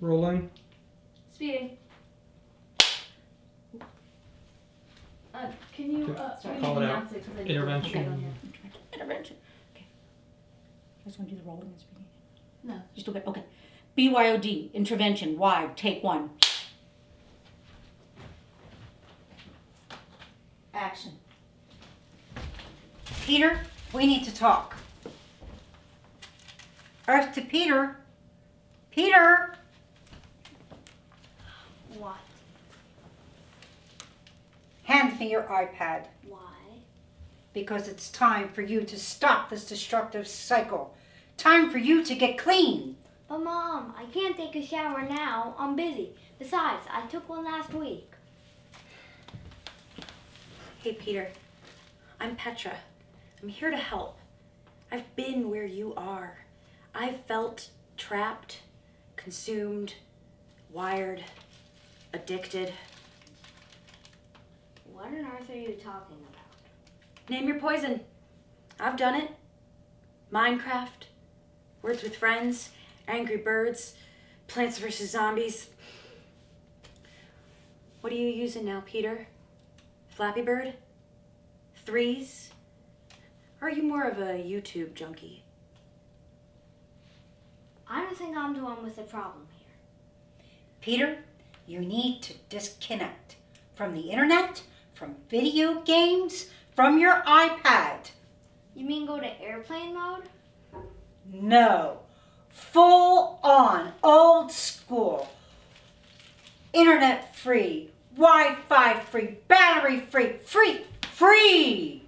Rolling. Speeding. Uh, can you, uh, Sorry. Call it out. announce it 'cause Intervention. Okay, yeah. Intervention. Okay. Just want to do the rolling and speeding. No. Just do it. Okay. BYOD, intervention, wide, take one. Action. Peter, we need to talk. Earth to Peter. Peter! What? Hand me your iPad Why? because it's time for you to stop this destructive cycle. Time for you to get clean. But mom, I can't take a shower now. I'm busy. Besides, I took one last week. Hey, Peter. I'm Petra. I'm here to help. I've been where you are. I've felt trapped, consumed, wired, addicted. What on earth are you talking about? Name your poison. I've done it. Minecraft, Words with Friends, Angry Birds, Plants vs. Zombies. What are you using now, Peter? Flappy Bird? Threes? Or are you more of a YouTube junkie? I don't think I'm the one with the problem here. Peter, you need to disconnect from the internet, from video games, from your iPad. You mean go to airplane mode? No. Full on, old school. Internet free, Wi Fi free, battery free, free, free.